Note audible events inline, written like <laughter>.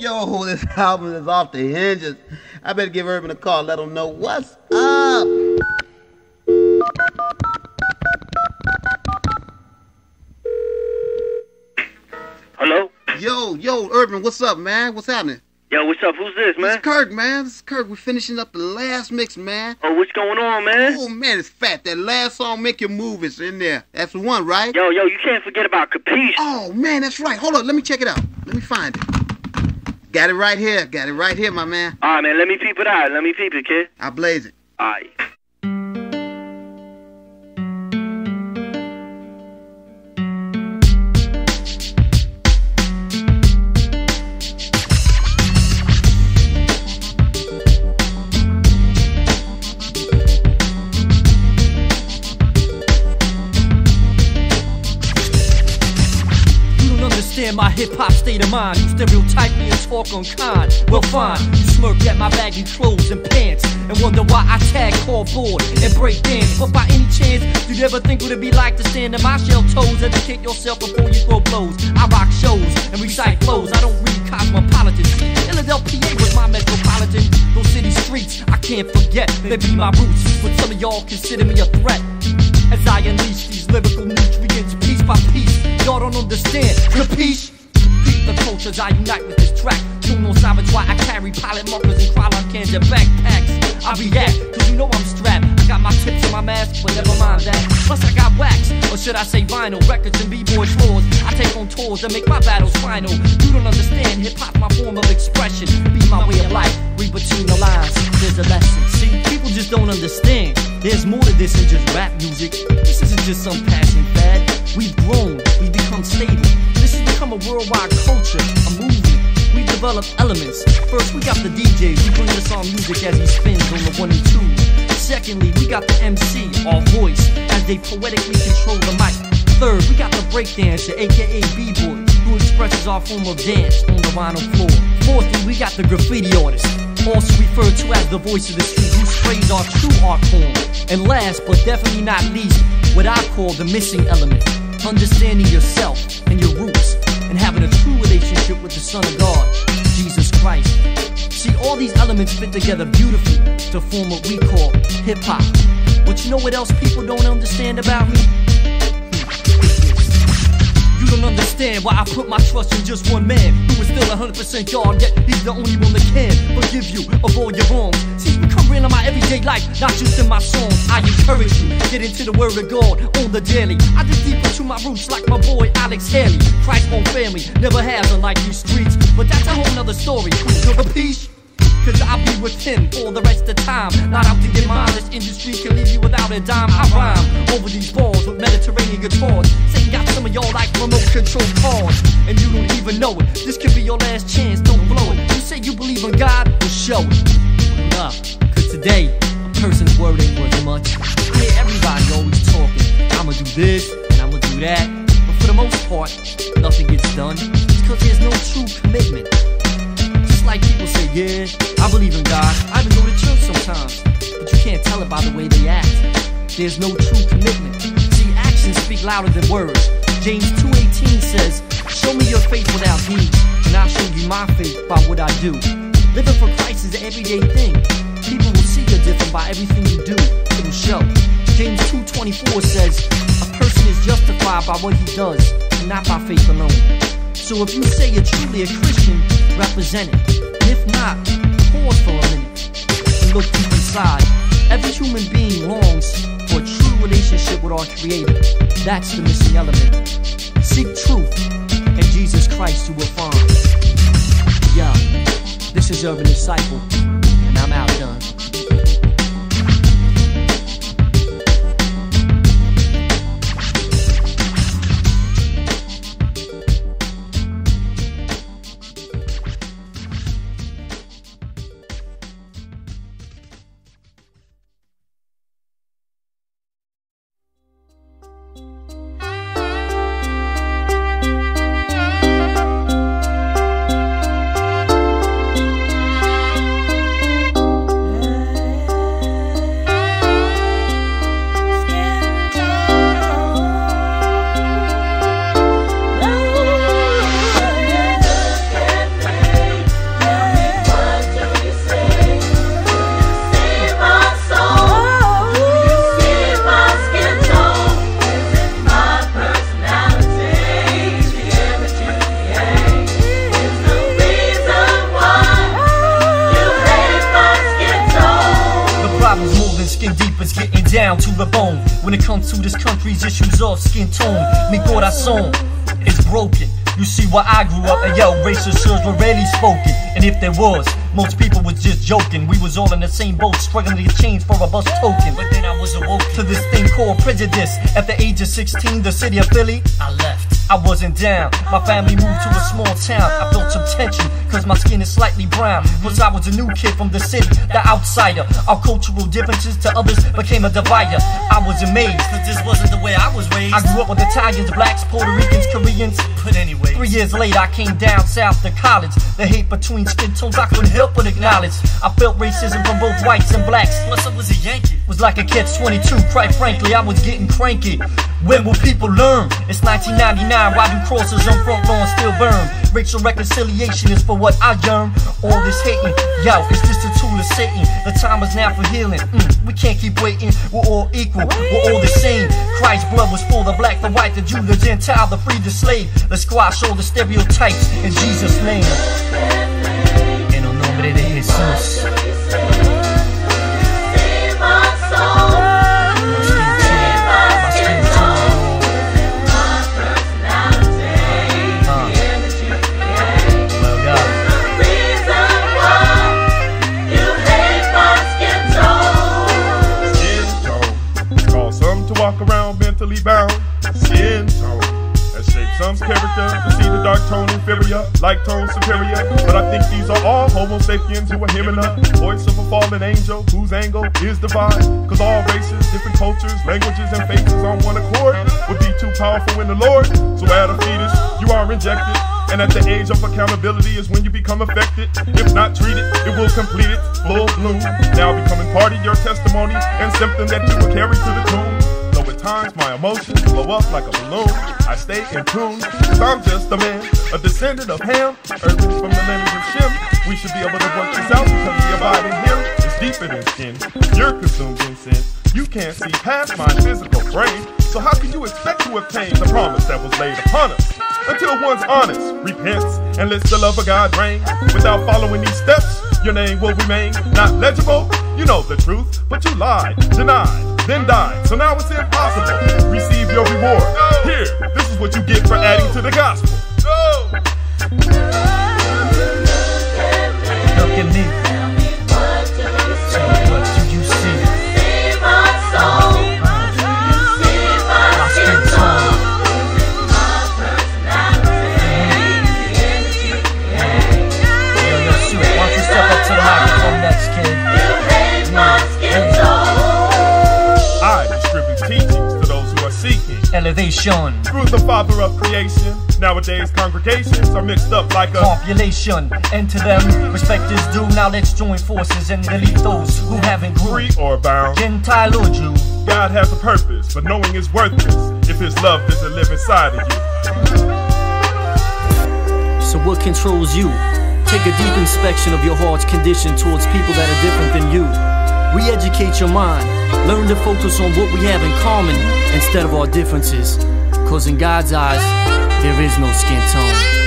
yo, <laughs> this album is off the hinges. I better give Urban a call, let him know what's up. Hello? Yo, yo, Urban, what's up, man? What's happening? Yo, what's up? Who's this, man? It's Kirk, man. This is Kirk. We're finishing up the last mix, man. Oh, what's going on, man? Oh, man, it's fat. That last song, Make Your Move, is in there. That's the one, right? Yo, yo, you can't forget about Capiche. Oh, man, that's right. Hold on. Let me check it out. Let me find it. Got it right here. Got it right here, my man. All right, man, let me peep it out. Let me peep it, kid. I blaze it. All right. Understand my hip hop state of mind. You stereotype me and talk unkind. Well, fine. You smirk at my baggy clothes and pants and wonder why I tag call board and break dance. But by any chance, you'd ever think what it'd be like to stand in my shell toes? Educate yourself before you throw blows. I rock shows and recite flows. I don't read cosmopolitan. Philadelphia was my metropolitan. Those city streets, I can't forget. They be my roots, but some of y'all consider me a threat. As I unleash these lyrical nutrients don't understand. Capiche? The cultures, I unite with this track. Tune on savage why I carry pilot markers and Krylon cans and backpacks. I react, cause you know I'm strapped. I got my tips and my mask, but never mind that. Plus I got wax, or should I say vinyl, records and b-boy floors. I take on tours and make my battles final. You don't understand, hip hop my form of expression. Be my way of life, read between the lines. There's a lesson. See, people just don't understand. There's more to this than just rap music. This isn't just some passing fad. We've grown, we've become stable. This has become a worldwide culture, a movement. We developed elements. First, we got the DJ who brings us our music as he spins on the one and two. Secondly, we got the MC, our voice, as they poetically control the mic. Third, we got the breakdancer, aka B-boy, who expresses our form of dance on the vinyl floor. Fourthly, we got the graffiti artist, also referred to as the voice of the street, who sprays our true art form. And last, but definitely not least, what I call the missing element, understanding yourself and your roots, and having a true relationship with the Son of God, Jesus Christ. See, all these elements fit together beautifully to form what we call hip hop. But you know what else people don't understand about me? Don't understand why I put my trust in just one man who is still 100% God, yet he's the only one that can forgive you of all your wrongs. See, become real in my everyday life, not just in my songs. I encourage you, get into the word of God on the daily. I dig deep into my roots like my boy Alex Haley. Christ won't family, never has unlike these streets, but that's a whole nother story. You the peace? Cause I'll be with him for the rest of time. Not out to get mine, this industry can leave you without a dime. I rhyme over these balls with Mediterranean guitars. And you don't even know it. This could be your last chance, don't blow it. You say you believe in God, well show it. Nah, cause today, a person's word ain't worth much. I hear everybody always talking. I'ma do this, and I'ma do that. But for the most part, nothing gets done. It's cause there's no true commitment. Just like people say, yeah, I believe in God. I even go to church sometimes. But you can't tell it by the way they act. There's no true commitment. See, actions speak louder than words. James 2.18 says, Show me your faith without deeds, and I'll show you my faith by what I do. Living for Christ is an everyday thing. People will see you're different by everything you do. It'll show. James 2.24 says, A person is justified by what he does, and not by faith alone. So if you say you're truly a Christian, represent it. And if not, pause for a minute and look deep inside. Every human being longs relationship with our Creator. That's the missing element. Seek truth, and Jesus Christ you will find. Yeah, this is Urban Disciple, and I'm out of skin tone, mi corazón is broken. You see why I grew up, and yo, racist slurs were rarely spoken. And if there was, most people was just joking. We was all in the same boat, struggling to get change for a bus token. But then I was awoke to this thing called prejudice. At the age of 16, the city of Philly, I left. I wasn't down. My family moved to a small town. I felt some tension, cause my skin is slightly brown. Plus, I was a new kid from the city, the outsider. Our cultural differences to others became a divider. I was amazed, cause this wasn't the way I was raised. I grew up with Italians, blacks, Puerto Ricans, Koreans. But anyway, three years later, I came down south to college. The hate between skin tones I couldn't help but acknowledge. I felt racism from both whites and blacks. Plus, I was a Yankee. Was like a catch 22, quite frankly, I was getting cranky. When will people learn? It's 1999. Why do crosses on front lawn still burn? Racial reconciliation is for what I yearn. All this hating, yo, it's just a tool of Satan. The time is now for healing. Mm, we can't keep waiting. We're all equal. We're all the same. Christ's blood was for the black, the white, the Jew, the Gentile, the free, the slave. Let's squash all the stereotypes in Jesus' name. En el nombre de Jesús. Walk around mentally bound. Skin tone. That shapes some character to see the dark tone inferior, light tone superior. But I think these are all Homo sapiens who are hearing the voice of a fallen angel whose angle is divine. Cause all races, different cultures, languages, and faces on one accord would be too powerful in the Lord. So at a fetus, you are injected. And at the age of accountability is when you become affected. If not treated, it will complete its full bloom. Now becoming part of your testimony and symptom that you will carry to the tomb. Times my emotions blow up like a balloon, I stay in tune. Cause I'm just a man, a descendant of Ham, urban from the lineage of Shem. We should be able to work this out because the abiding here is deeper than skin. You're consumed in sin. You can't see past my physical frame. So how can you expect to obtain the promise that was laid upon us? Until one's honest, repents, and lets the love of God reign. Without following these steps, your name will remain not legible. You know the truth, but you lied, denied, then died. So now it's impossible. Receive your reward. Here, this is what you get for adding to the gospel. Elevation, Through the Father of creation, nowadays congregations are mixed up like a. population, and to them, respect is due. Now let's join forces and delete those who haven't grew. Free or bound, Gentile or Jew, God has a purpose, but knowing is worthless if His love doesn't live inside of you. So what controls you? Take a deep inspection of your heart's condition towards people that are different than you. Re-educate your mind. Learn to focus on what we have in common instead of our differences. Cause in God's eyes, there is no skin tone.